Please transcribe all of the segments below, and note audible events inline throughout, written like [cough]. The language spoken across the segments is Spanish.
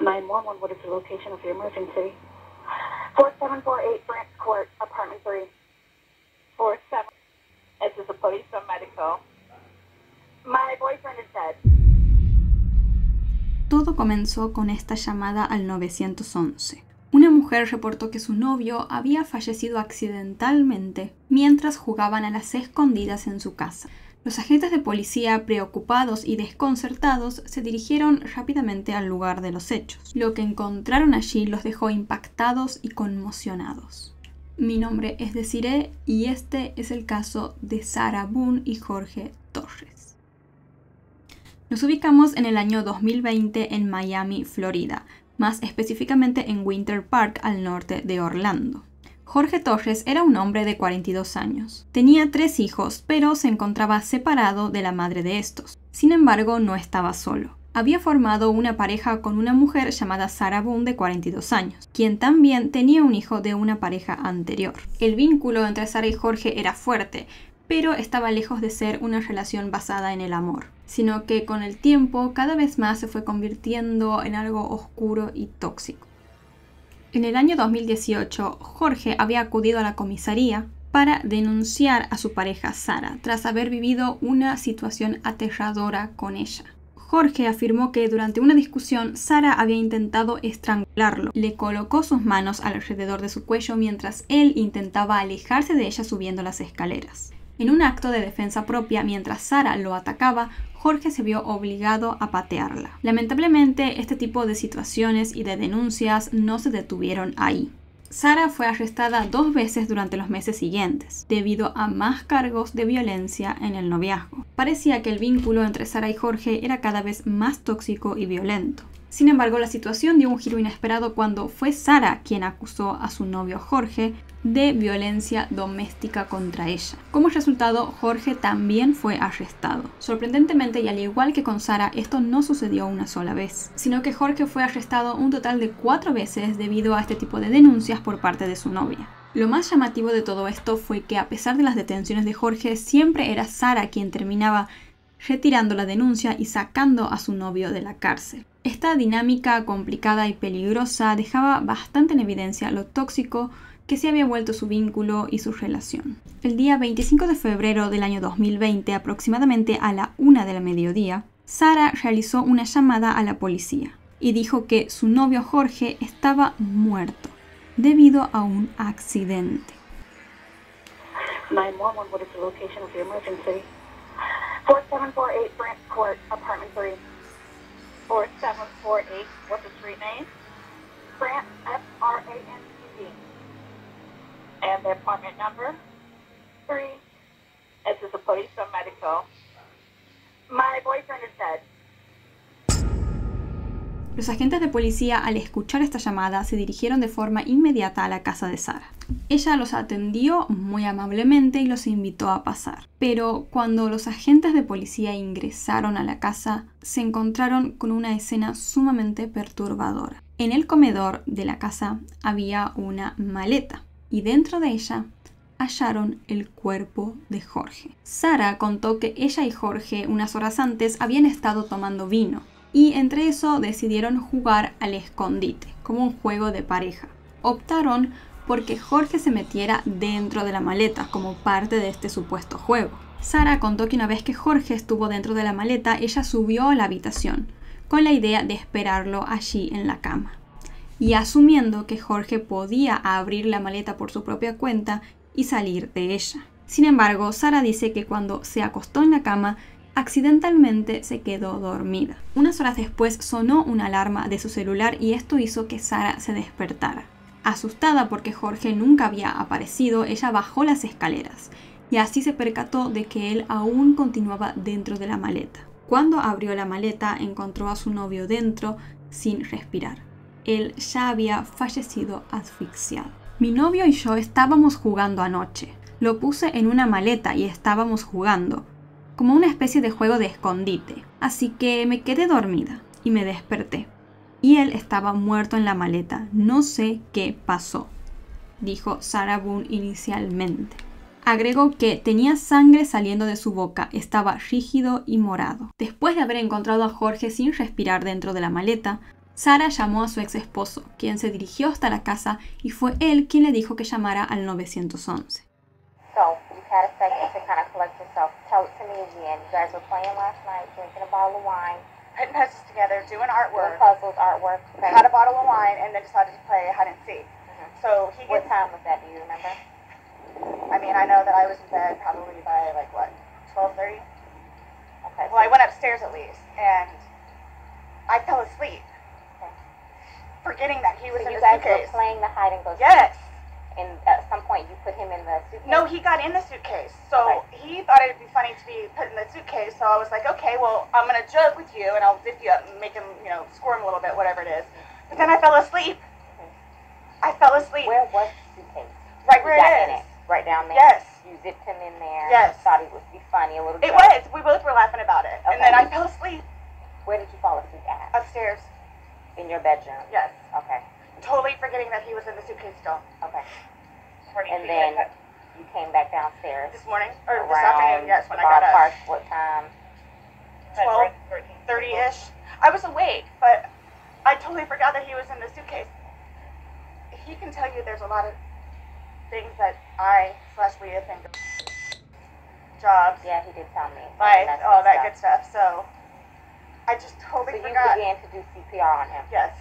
911, what is the location of the emergency? 4748 Branch Court, apartment 3. 47. Is this a police or medical? My boyfriend is dead. Todo comenzó con esta llamada al 911. Una mujer reportó que su novio había fallecido accidentalmente mientras jugaban a las escondidas en su casa. Los agentes de policía, preocupados y desconcertados, se dirigieron rápidamente al lugar de los hechos. Lo que encontraron allí los dejó impactados y conmocionados. Mi nombre es Desiree y este es el caso de Sarah Boone y Jorge Torres. Nos ubicamos en el año 2020 en Miami, Florida, más específicamente en Winter Park al norte de Orlando. Jorge Torres era un hombre de 42 años. Tenía tres hijos, pero se encontraba separado de la madre de estos. Sin embargo, no estaba solo. Había formado una pareja con una mujer llamada Sarah Boone de 42 años, quien también tenía un hijo de una pareja anterior. El vínculo entre Sara y Jorge era fuerte, pero estaba lejos de ser una relación basada en el amor, sino que con el tiempo cada vez más se fue convirtiendo en algo oscuro y tóxico. En el año 2018, Jorge había acudido a la comisaría para denunciar a su pareja Sara tras haber vivido una situación aterradora con ella. Jorge afirmó que durante una discusión Sara había intentado estrangularlo. Le colocó sus manos alrededor de su cuello mientras él intentaba alejarse de ella subiendo las escaleras. En un acto de defensa propia, mientras Sara lo atacaba, Jorge se vio obligado a patearla. Lamentablemente, este tipo de situaciones y de denuncias no se detuvieron ahí. Sara fue arrestada dos veces durante los meses siguientes, debido a más cargos de violencia en el noviazgo. Parecía que el vínculo entre Sara y Jorge era cada vez más tóxico y violento. Sin embargo, la situación dio un giro inesperado cuando fue Sara quien acusó a su novio Jorge de violencia doméstica contra ella. Como resultado, Jorge también fue arrestado. Sorprendentemente, y al igual que con Sara, esto no sucedió una sola vez, sino que Jorge fue arrestado un total de cuatro veces debido a este tipo de denuncias por parte de su novia. Lo más llamativo de todo esto fue que a pesar de las detenciones de Jorge, siempre era Sara quien terminaba retirando la denuncia y sacando a su novio de la cárcel. Esta dinámica complicada y peligrosa dejaba bastante en evidencia lo tóxico que se había vuelto su vínculo y su relación. El día 25 de febrero del año 2020, aproximadamente a la una de la mediodía, Sara realizó una llamada a la policía y dijo que su novio Jorge estaba muerto debido a un accidente. 911, what is the location of the emergency? 4748 Branch Court, apartment 3. 4748, what's the street name? Branch, F-R-A-N-C-D. And the apartment number? 3. This Is a police or medical? My boyfriend is dead. Los agentes de policía al escuchar esta llamada se dirigieron de forma inmediata a la casa de Sara. Ella los atendió muy amablemente y los invitó a pasar. Pero cuando los agentes de policía ingresaron a la casa, se encontraron con una escena sumamente perturbadora. En el comedor de la casa había una maleta y dentro de ella hallaron el cuerpo de Jorge. Sara contó que ella y Jorge unas horas antes habían estado tomando vino y entre eso decidieron jugar al escondite, como un juego de pareja. Optaron porque Jorge se metiera dentro de la maleta como parte de este supuesto juego. Sara contó que una vez que Jorge estuvo dentro de la maleta, ella subió a la habitación, con la idea de esperarlo allí en la cama. Y asumiendo que Jorge podía abrir la maleta por su propia cuenta y salir de ella. Sin embargo, Sara dice que cuando se acostó en la cama, accidentalmente se quedó dormida. Unas horas después sonó una alarma de su celular y esto hizo que Sara se despertara. Asustada porque Jorge nunca había aparecido, ella bajó las escaleras y así se percató de que él aún continuaba dentro de la maleta. Cuando abrió la maleta encontró a su novio dentro sin respirar. Él ya había fallecido asfixiado. Mi novio y yo estábamos jugando anoche. Lo puse en una maleta y estábamos jugando como una especie de juego de escondite. Así que me quedé dormida y me desperté. Y él estaba muerto en la maleta. No sé qué pasó, dijo Sarah Boone inicialmente. Agregó que tenía sangre saliendo de su boca, estaba rígido y morado. Después de haber encontrado a Jorge sin respirar dentro de la maleta, Sara llamó a su ex esposo, quien se dirigió hasta la casa y fue él quien le dijo que llamara al 911. So, you've had a second to kind of collect yourself. Tell it to me again. You guys were playing last night, drinking a bottle of wine, Putting puzzles together, doing doing artwork. puzzles, artwork. Okay. Had a bottle of wine and then decided to play hide and seek. Mm-hmm. So he What gets. time was that? Do you remember? I mean, I know that I was in bed probably by like what, twelve thirty. Okay. Well, I went upstairs at least, and I fell asleep, Okay. forgetting that he was So in you the guys suitcase. were playing the hide and go seek, Yes. and at uh, some point you put him in the suitcase. No, he got in the suitcase. So he thought it'd be funny to be put in the suitcase. So I was like, okay, well, I'm gonna joke with you, and I'll zip you up and make him, you know, squirm a little bit, whatever it is. But then I fell asleep. I fell asleep. Where was the suitcase? right where it in is. it, right down there. Yes. You zipped him in there. Yes. Thought it would be funny, a little. Bit. It was. We both were laughing about it, and then I fell asleep Where did you fall asleep at? upstairs. In your bedroom. Yes. Okay. Totally forgetting that he was in the suitcase still. Okay. Before he And could then you came back downstairs. this morning or this around afternoon, yes, when I got up. Park, what time? 12, 30 ish. I was awake, but I totally forgot that he was in the suitcase. He can tell you there's a lot of things that I slash we think of. Jobs, Yeah, he did tell me. life, That's all that stuff. good stuff. So I just totally So totally you forgot. began to do CPR on him. Yes.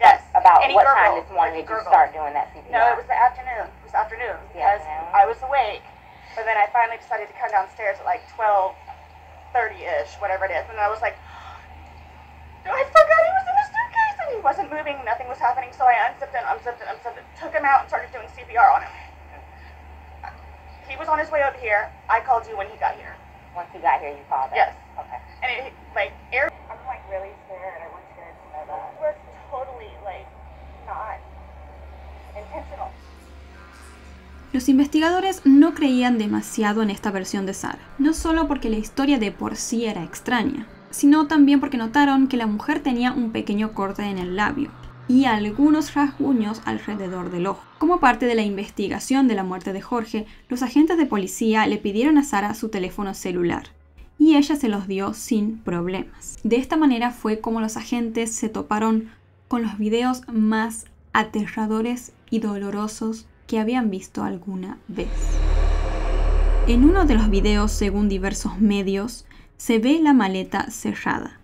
Yes. About And he what time this morning like did you start doing that CPR? No, it was the afternoon. Afternoon because afternoon. I was awake, but then I finally decided to come downstairs at like twelve thirty ish, whatever it is, and I was like, [gasps] I forgot he was in the suitcase and he wasn't moving, nothing was happening, so I unzipped it, unzipped it, unzipped it, took him out and started doing CPR on him. He was on his way up here. I called you when he got here, Once he got here, you called us. Yes. Okay. and it like air. I'm like really scared. Los investigadores no creían demasiado en esta versión de Sara, no solo porque la historia de por sí era extraña, sino también porque notaron que la mujer tenía un pequeño corte en el labio y algunos rasguños alrededor del ojo. Como parte de la investigación de la muerte de Jorge, los agentes de policía le pidieron a Sara su teléfono celular y ella se los dio sin problemas. De esta manera fue como los agentes se toparon con los videos más aterradores y dolorosos habían visto alguna vez. En uno de los videos, según diversos medios, se ve la maleta cerrada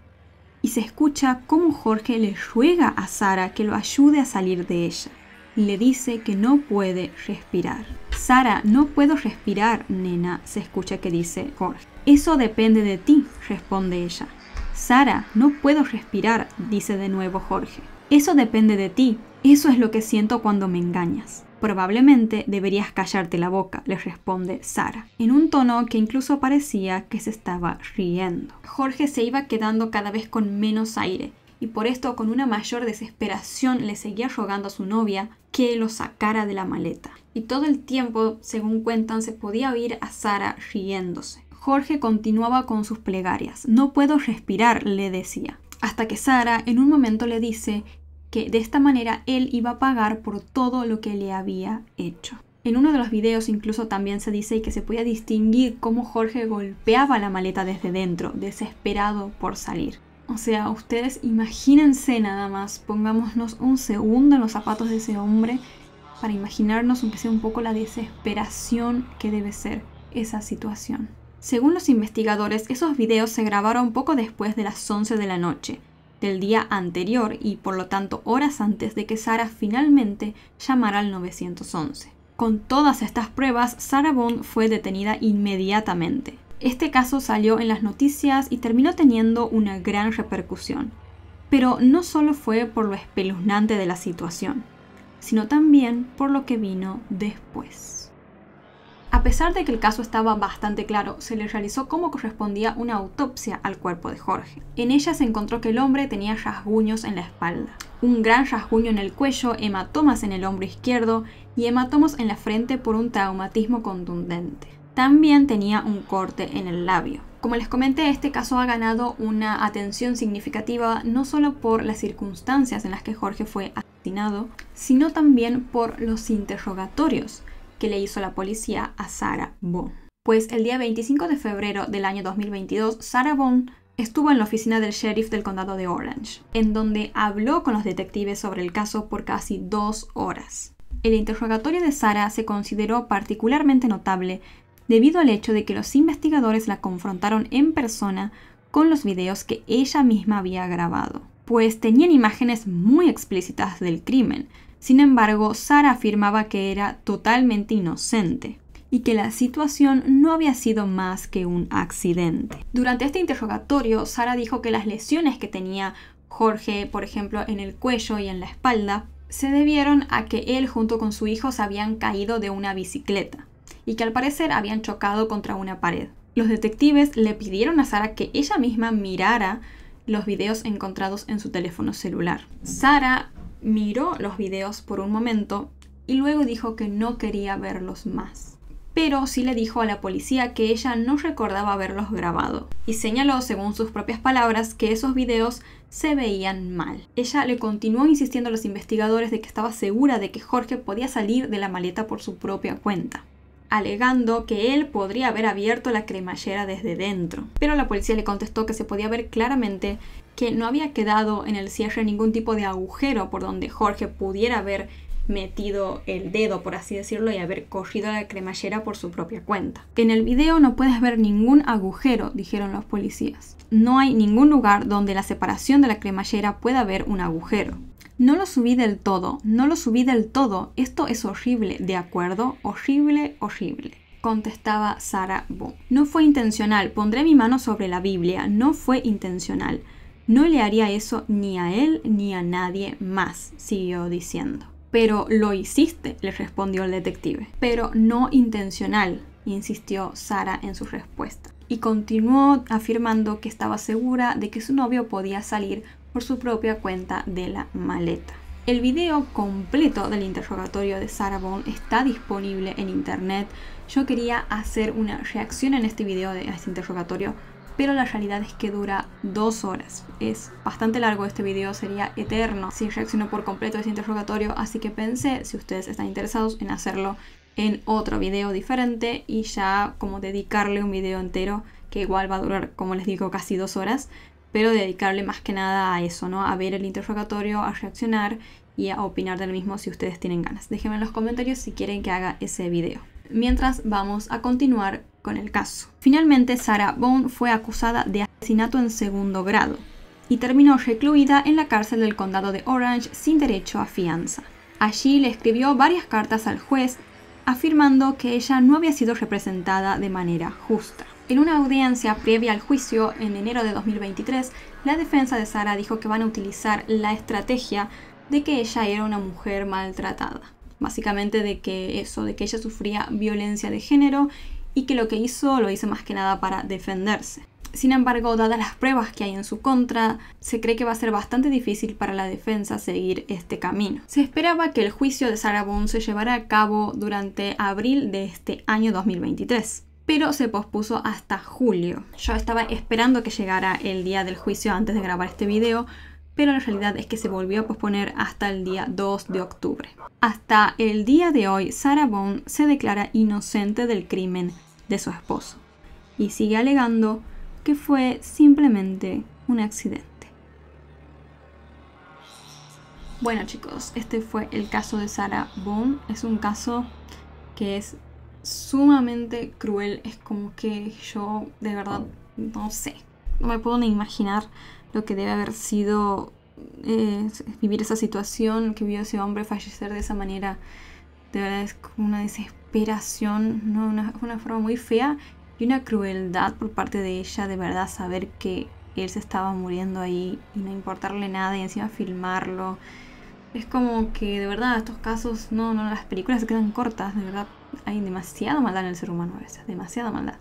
y se escucha cómo Jorge le ruega a Sara que lo ayude a salir de ella. Le dice que no puede respirar. Sara, no puedo respirar, nena, se escucha que dice Jorge. Eso depende de ti, responde ella. Sara, no puedo respirar, dice de nuevo Jorge. Eso depende de ti. Eso es lo que siento cuando me engañas. Probablemente deberías callarte la boca, le responde Sara, en un tono que incluso parecía que se estaba riendo. Jorge se iba quedando cada vez con menos aire, y por esto con una mayor desesperación le seguía rogando a su novia que lo sacara de la maleta. Y todo el tiempo, según cuentan, se podía oír a Sara riéndose. Jorge continuaba con sus plegarias. No puedo respirar, le decía. Hasta que Sara en un momento le dice que de esta manera él iba a pagar por todo lo que le había hecho. En uno de los videos incluso también se dice que se podía distinguir cómo Jorge golpeaba la maleta desde dentro, desesperado por salir. O sea, ustedes imagínense nada más, pongámonos un segundo en los zapatos de ese hombre para imaginarnos aunque sea un poco la desesperación que debe ser esa situación. Según los investigadores, esos videos se grabaron poco después de las 11 de la noche, del día anterior y por lo tanto horas antes de que Sara finalmente llamara al 911. Con todas estas pruebas, Sarah Bond fue detenida inmediatamente. Este caso salió en las noticias y terminó teniendo una gran repercusión. Pero no solo fue por lo espeluznante de la situación, sino también por lo que vino después. A pesar de que el caso estaba bastante claro, se le realizó como correspondía una autopsia al cuerpo de Jorge. En ella se encontró que el hombre tenía rasguños en la espalda, un gran rasguño en el cuello, hematomas en el hombro izquierdo y hematomos en la frente por un traumatismo contundente. También tenía un corte en el labio. Como les comenté, este caso ha ganado una atención significativa no solo por las circunstancias en las que Jorge fue asesinado, sino también por los interrogatorios que le hizo la policía a Sarah Bond. Pues el día 25 de febrero del año 2022, Sarah Bond estuvo en la oficina del sheriff del condado de Orange, en donde habló con los detectives sobre el caso por casi dos horas. El interrogatorio de Sara se consideró particularmente notable debido al hecho de que los investigadores la confrontaron en persona con los videos que ella misma había grabado, pues tenían imágenes muy explícitas del crimen. Sin embargo, Sara afirmaba que era totalmente inocente y que la situación no había sido más que un accidente. Durante este interrogatorio, Sara dijo que las lesiones que tenía Jorge, por ejemplo, en el cuello y en la espalda, se debieron a que él junto con su hijo se habían caído de una bicicleta y que al parecer habían chocado contra una pared. Los detectives le pidieron a Sara que ella misma mirara los videos encontrados en su teléfono celular. Sara miró los videos por un momento y luego dijo que no quería verlos más. Pero sí le dijo a la policía que ella no recordaba haberlos grabado y señaló, según sus propias palabras, que esos videos se veían mal. Ella le continuó insistiendo a los investigadores de que estaba segura de que Jorge podía salir de la maleta por su propia cuenta alegando que él podría haber abierto la cremallera desde dentro. Pero la policía le contestó que se podía ver claramente que no había quedado en el cierre ningún tipo de agujero por donde Jorge pudiera haber metido el dedo, por así decirlo, y haber corrido la cremallera por su propia cuenta. En el video no puedes ver ningún agujero, dijeron los policías. No hay ningún lugar donde la separación de la cremallera pueda haber un agujero. No lo subí del todo, no lo subí del todo, esto es horrible, ¿de acuerdo? Horrible, horrible contestaba Sarah Boone. No fue intencional, pondré mi mano sobre la Biblia, no fue intencional. No le haría eso ni a él ni a nadie más, siguió diciendo. Pero lo hiciste, le respondió el detective. Pero no intencional, insistió Sara en su respuesta. Y continuó afirmando que estaba segura de que su novio podía salir por su propia cuenta de la maleta. El video completo del interrogatorio de Sarah Bond está disponible en internet. Yo quería hacer una reacción en este video de este interrogatorio, pero la realidad es que dura dos horas. Es bastante largo este video, sería eterno si reacciono por completo a este interrogatorio, así que pensé, si ustedes están interesados, en hacerlo en otro video diferente y ya como dedicarle un video entero que igual va a durar, como les digo, casi dos horas pero dedicarle más que nada a eso, ¿no? A ver el interrogatorio, a reaccionar y a opinar del mismo si ustedes tienen ganas. Déjenme en los comentarios si quieren que haga ese video. Mientras vamos a continuar con el caso. Finalmente, Sarah Bone fue acusada de asesinato en segundo grado y terminó recluida en la cárcel del condado de Orange sin derecho a fianza. Allí le escribió varias cartas al juez afirmando que ella no había sido representada de manera justa. En una audiencia previa al juicio en enero de 2023, la defensa de Sara dijo que van a utilizar la estrategia de que ella era una mujer maltratada. Básicamente de que eso, de que ella sufría violencia de género y que lo que hizo lo hizo más que nada para defenderse. Sin embargo, dadas las pruebas que hay en su contra, se cree que va a ser bastante difícil para la defensa seguir este camino. Se esperaba que el juicio de Sarah Boone se llevara a cabo durante abril de este año 2023 pero se pospuso hasta julio. Yo estaba esperando que llegara el día del juicio antes de grabar este video, pero la realidad es que se volvió a posponer hasta el día 2 de octubre. Hasta el día de hoy, Sarah Bond se declara inocente del crimen de su esposo y sigue alegando que fue simplemente un accidente. Bueno chicos, este fue el caso de Sarah Bond. Es un caso que es sumamente cruel. Es como que yo de verdad no sé. No me puedo ni imaginar lo que debe haber sido eh, vivir esa situación que vio ese hombre fallecer de esa manera. De verdad es como una desesperación, ¿no? una, una forma muy fea y una crueldad por parte de ella. De verdad saber que él se estaba muriendo ahí y no importarle nada y encima filmarlo. Es como que de verdad estos casos, no, no, las películas se quedan cortas, de verdad hay demasiada maldad en el ser humano a veces, demasiada maldad.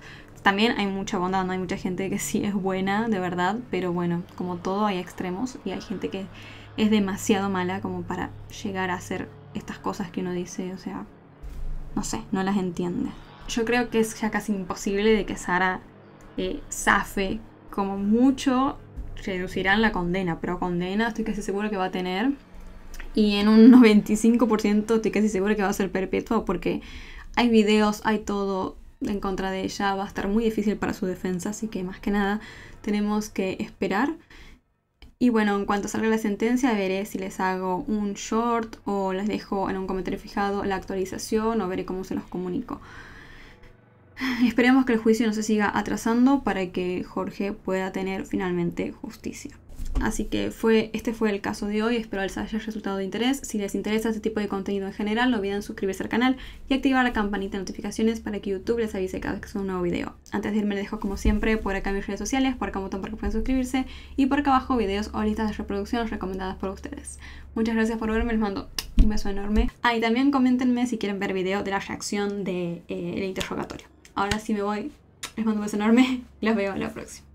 También hay mucha bondad, no hay mucha gente que sí es buena, de verdad, pero bueno, como todo hay extremos y hay gente que es demasiado mala como para llegar a hacer estas cosas que uno dice, o sea, no sé, no las entiende. Yo creo que es ya casi imposible de que Sara eh, zafe, como mucho reducirán la condena, pero condena estoy casi seguro que va a tener. Y en un [laughs] 95% estoy casi seguro que va a ser perpetuo porque hay videos, hay todo en contra de ella, va a estar muy difícil para su defensa, así que más que nada tenemos que esperar. Y bueno, en cuanto salga la sentencia, veré si les hago un short o les dejo en un comentario fijado la actualización o veré cómo se los comunico. [sighs] Esperemos que el juicio no se siga atrasando para que Jorge pueda tener finalmente justicia. Así que fue, este fue el caso de hoy, espero les haya resultado de interés. Si les interesa este tipo de contenido en general, no olviden suscribirse al canal y activar la campanita de notificaciones para que YouTube les avise cada vez que suba un nuevo video. Antes de irme les dejo como siempre por acá mis redes sociales, por acá un botón para que puedan suscribirse y por acá abajo videos o listas de reproducción recomendadas por ustedes. Muchas gracias por verme, les mando un beso enorme. Ah, y también coméntenme si quieren ver video de la reacción del de, eh, interrogatorio. Ahora sí me voy, les mando un beso enorme, [laughs] los veo la próxima.